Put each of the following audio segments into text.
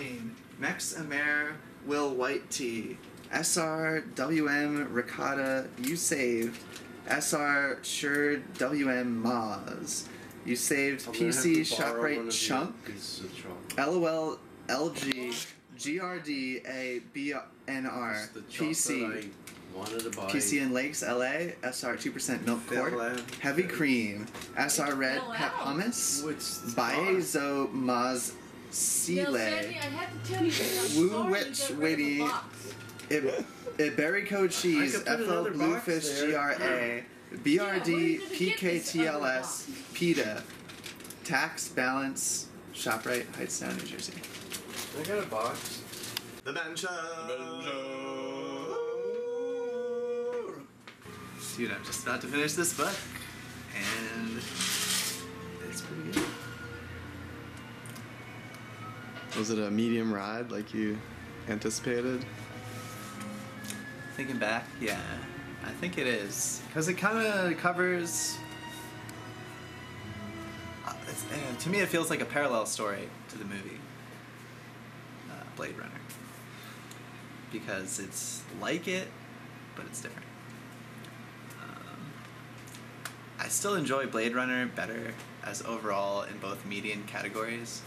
Marlene, Mex Amer, Will White Tea, SR WM Ricotta, you saved. SR Sure WM Moz. You saved I'm PC to borrow one Shoprite Chunk. your pieces of chocolate. LOL LG GRD A BNR It's the PC wanted to buy. PC in Lakes LA SR 2% milk quart LL. Heavy cream SR red LL. pep hummus What's the Baezo Maz No, Sile Sandy, I have to tell you Woo Witch you got rid Witty. the box. Ib- cheese I could put FL Bluefish there. GRA BRD where are you gonna get this other PKTLS box? PETA Tax Balance ShopRite Hightstown New Jersey I got a box. The Ben Dude, I'm just about to finish this book, and it's pretty good. Was it a medium ride like you anticipated? Thinking back, yeah, I think it is because it kind of covers. Uh, uh, to me, it feels like a parallel story to the movie uh, Blade Runner because it's like it, but it's different. Um, I still enjoy Blade Runner better as overall in both median categories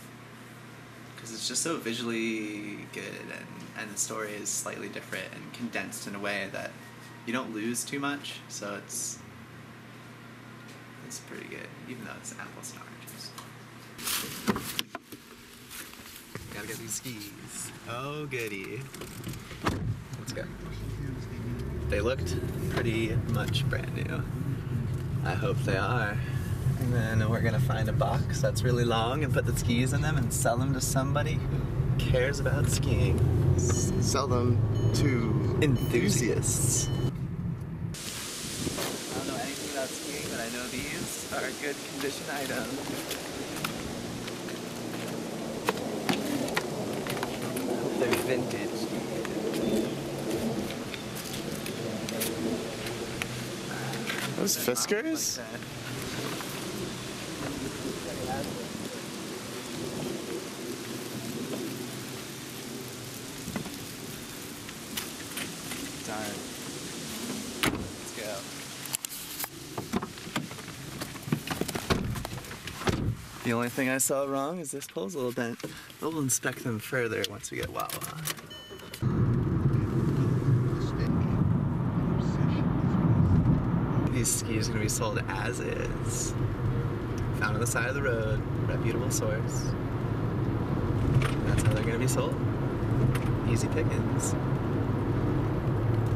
because it's just so visually good and, and the story is slightly different and condensed in a way that you don't lose too much. So it's it's pretty good even though it's apples and oranges. Gotta get these skis. Oh goody. Let's go. They looked pretty much brand new. I hope they are and then we're gonna find a box that's really long and put the skis in them and sell them to somebody who cares about skiing. Sell them to Enthusiasts. I don't know anything about skiing, but I know these are good condition items. They're vintage. Those Fiskars? Like that. Darn. Let's go. The only thing I saw wrong is this pole's a little bent. We'll inspect them further once we get Wawa. These skis are gonna be sold as is. Found on the side of the road, reputable source. That's how they're gonna be sold. Easy pickings.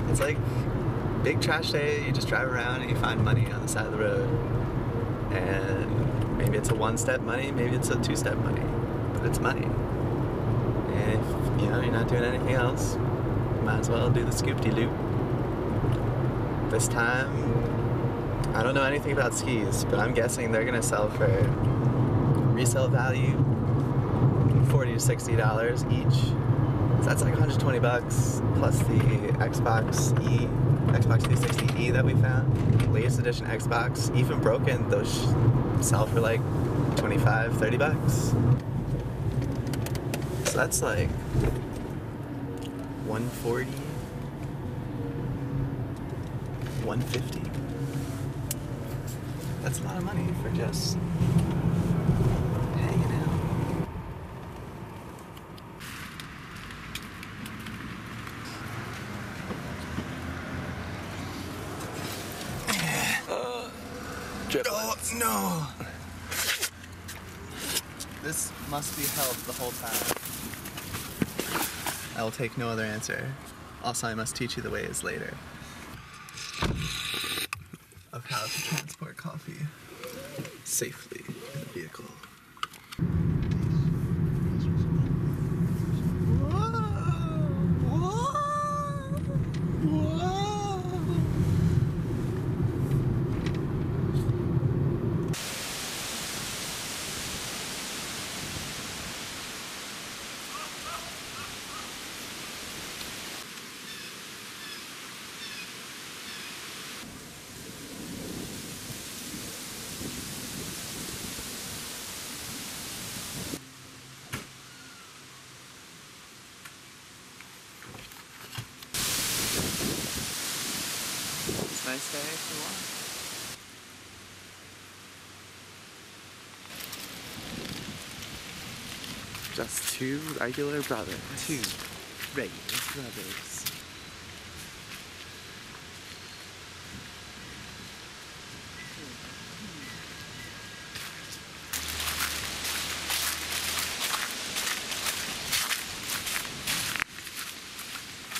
It's like big trash day, you just drive around and you find money on the side of the road. And maybe it's a one step money, maybe it's a two step money, but it's money. And if you know you're not doing anything else, might as well do the scoop de loop. This time, I don't know anything about skis, but I'm guessing they're gonna sell for resale value 40 to 60 dollars each. So that's like 120 bucks plus the Xbox E, Xbox 360E that we found. Latest edition Xbox, even broken, those sell for like 25, 30 bucks. So that's like 140, 150. That's a lot of money for just hanging out. Oh no! This must be held the whole time. I will take no other answer. Also, I must teach you the ways later of how to transport coffee safely if you want. Just two regular brothers. Two regular brothers.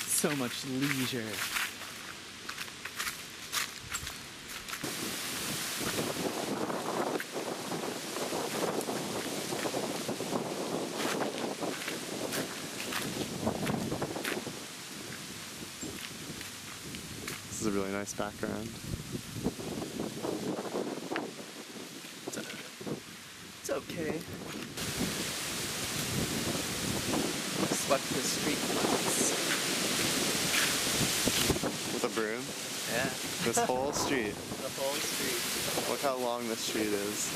So much leisure. This is a really nice background. It's, okay. Swept the street once. With a broom. Yeah. This whole street. The whole street. Look how long this street is.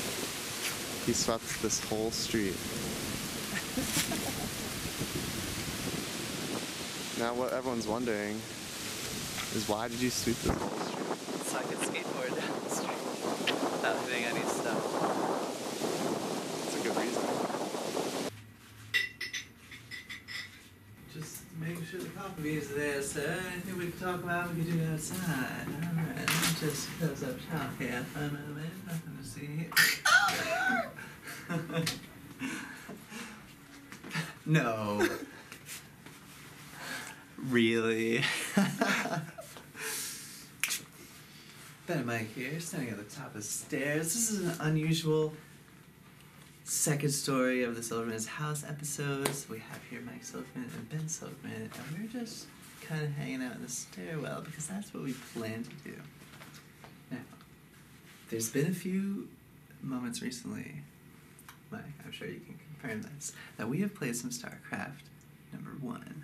He swept this whole street. now what everyone's wondering is why did you sweep this whole street? So I could skateboard down the street without hitting any stuff. It's a good reason. Just making sure the coffee is there, sir. Anything we can talk about, we can do outside. Alright, just close up shop here for a moment. Nothing to see. no. really? Ben and Mike here, standing at the top of the stairs. This is an unusual second story of the Silverman's House episodes. We have here Mike Silverman and Ben Silverman, and we're just kind of hanging out in the stairwell because that's what we plan to do. Now, there's been a few moments recently, Mike, I'm sure you can confirm this, that we have played some StarCraft number one.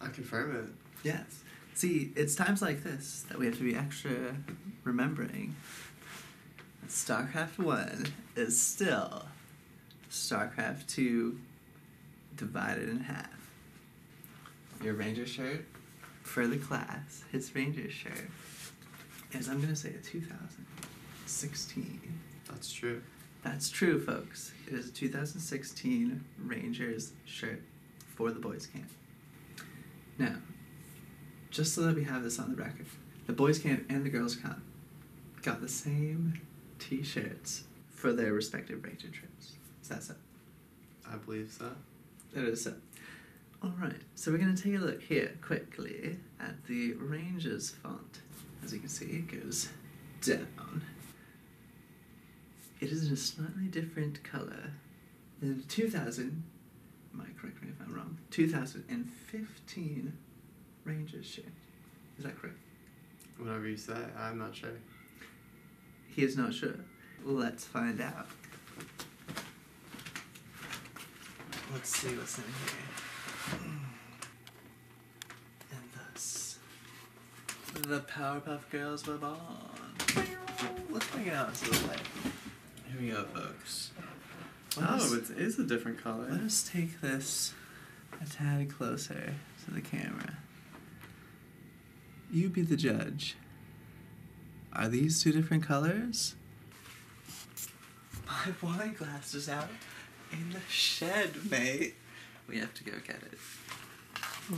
I confirm it. Yes. See, it's times like this that we have to be extra remembering that StarCraft 1 is still StarCraft 2 divided in half. Your Ranger shirt for the class, his Ranger shirt, is, I'm going to say, a 2016. That's true. That's true, folks. It is a 2016 Rangers shirt for the boys' camp. Now, just so that we have this on the record, the boys' camp and the girls' camp got the same T-shirts for their respective Ranger trips. Is that so? I believe so. It is so. All right, so we're going to take a look here quickly at the Rangers font. As you can see, it goes down. It is in a slightly different color than the 2000, Mike, correct me if I'm wrong, 2015 Rangers shirt. Is that correct? Whatever you say, I'm not sure. He is not sure. Let's find out. Let's see what's in here. And thus, the Powerpuff Girls were born. Let's bring it out into the light. Here we go, folks. Let Oh, it is a different color. let us take this a tad closer to the camera. You be the judge. Are these two different colors? My wine glass is out in the shed, mate. We have to go get it.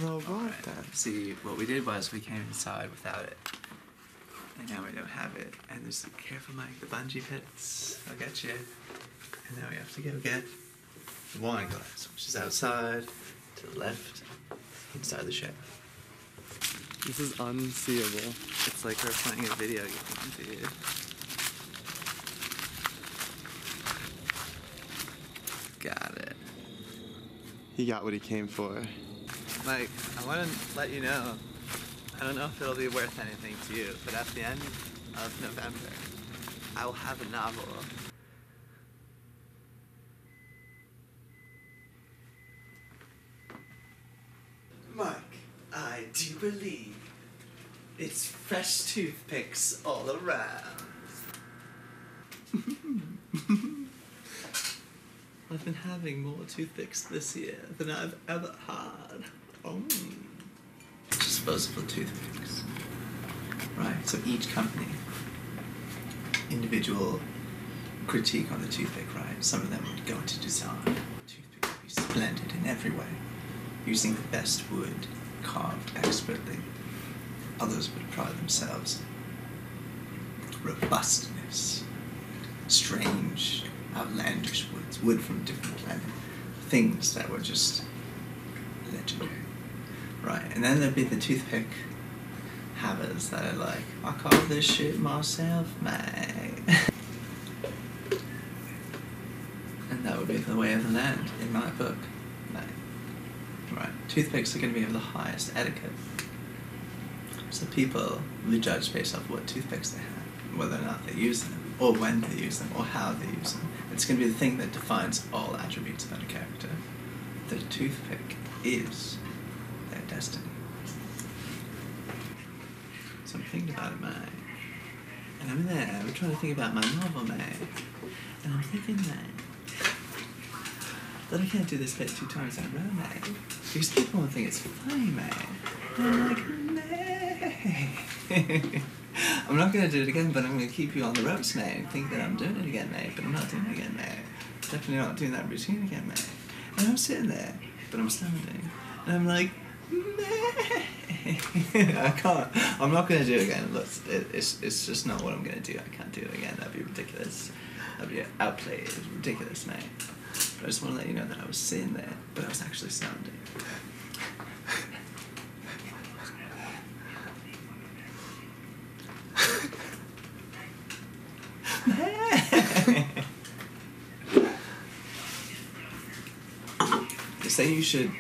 Well, Alright. See, what we did was we came inside without it. And now we don't have it. And there's careful, Mike, the bungee pits. I'll get you. And now we have to go get the wine glass, which is outside to the left, inside the shed. This is unseeable. It's like we're playing a video game, dude. Got it. He got what he came for. Mike, I want to let you know. I don't know if it'll be worth anything to you, but at the end of November, I will have a novel. Mike, I do believe it's fresh toothpicks all around. I've been having more toothpicks this year than I've ever had. Oh. Disposable toothpicks. right? So each company, individual critique on the toothpick, right? Some of them would go into design. Toothpick would be splendid in every way, using the best wood, carved expertly. Others would pride themselves robustness, strange, outlandish woods, wood from different planet, things that were just legendary. Right, and then there'd be the toothpick havers that are like, I carved this shit myself, mate. and that would be the way of the land in my book, mate. Right, toothpicks are going to be of the highest etiquette. So people will judge based off what toothpicks they have, whether or not they use them, or when they use them, or how they use them. It's going to be the thing that defines all attributes about a character. The toothpick is their destiny. So I'm thinking about it, mate. And I'm there, I'm trying to think about my novel, mate. And I'm thinking, mate, that I can't do this bit two times in a row, mate. Because people think it's funny, mate. And I'm like, mate. I'm not gonna do it again, but I'm gonna keep you on the ropes, mate. and Think that I'm doing it again, mate, but I'm not doing it again, mate. Definitely not doing that routine again, mate. And I'm sitting there, but I'm standing, and I'm like. I can't. I'm not gonna do it again. Look, it, it's it's just not what I'm gonna do. I can't do it again. That'd be ridiculous. That'd be outplayed. It's ridiculous, mate. But I just want to let you know that I was sitting there, but I was actually standing. They say you should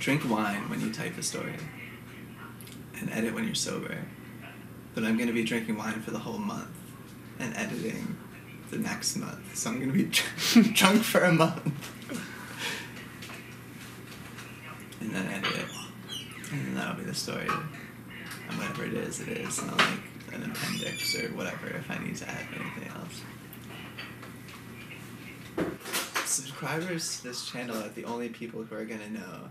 drink wine when you type a story and edit when you're sober. But I'm going to be drinking wine for the whole month and editing the next month. So I'm going to be drunk for a month. and then edit it. And then that'll be the story. And whatever it is, it is. Make an appendix or whatever if I need to add anything else. Subscribers to this channel are the only people who are gonna know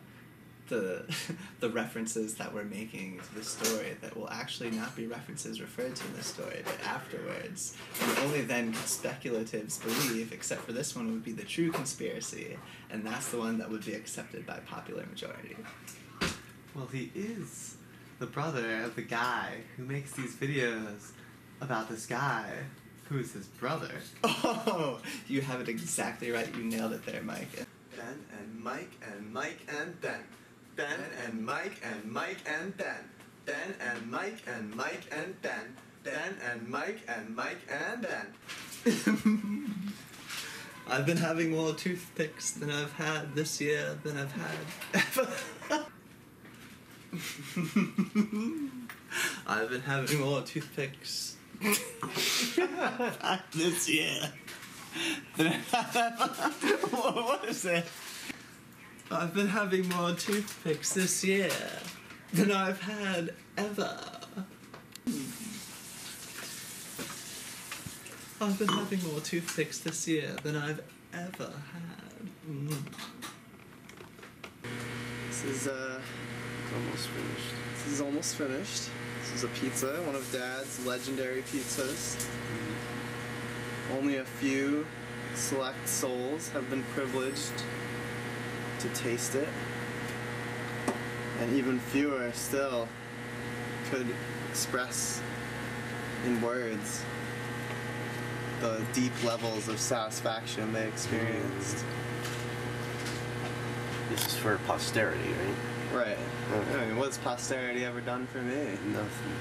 the the references that we're making to the story that will actually not be references referred to in the story, but afterwards. And only then could speculatives believe, except for this one would be the true conspiracy, and that's the one that would be accepted by popular majority. Well, he is the brother of the guy who makes these videos about this guy who's his brother. Oh, you have it exactly right. You nailed it there, Mike. Ben and Mike and Mike and Ben. Ben and Mike and Mike and Ben. Ben and Mike and Mike and Ben. Ben and Mike and Mike and Ben. I've been having more toothpicks than I've had this year than I've had ever. I've been having more toothpicks this year. Than I've ever. what is it? I've been having more toothpicks this year than I've had ever. I've been having more toothpicks this year than I've ever had. Mm. This is uh, Almost finished. this is almost finished. This is a pizza, one of Dad's legendary pizzas. Only a few select souls have been privileged to taste it, and even fewer still could express in words the deep levels of satisfaction they experienced. This is for posterity, right? Right. I mean, what's posterity ever done for me? Nothing.